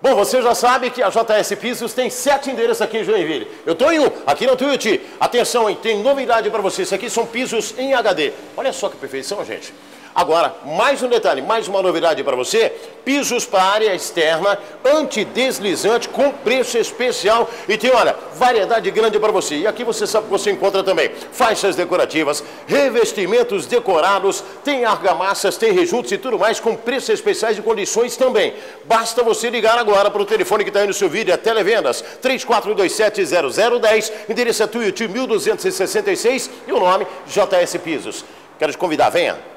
Bom, você já sabe que a JS Pisos tem sete endereços aqui em Joinville. Eu estou em um, aqui no Tuiuti. Atenção, hein, tem novidade para vocês. Aqui são pisos em HD. Olha só que perfeição, gente. Agora, mais um detalhe, mais uma novidade para você: pisos para área externa, antideslizante com preço especial. E tem, olha, variedade grande para você. E aqui você sabe que você encontra também faixas decorativas, revestimentos decorados, tem argamassas, tem rejuntos e tudo mais com preços especiais e condições também. Basta você ligar agora para o telefone que está aí no seu vídeo, é Televendas 34270010, endereço é Tuiuti 1266 e o nome JS Pisos. Quero te convidar, venha.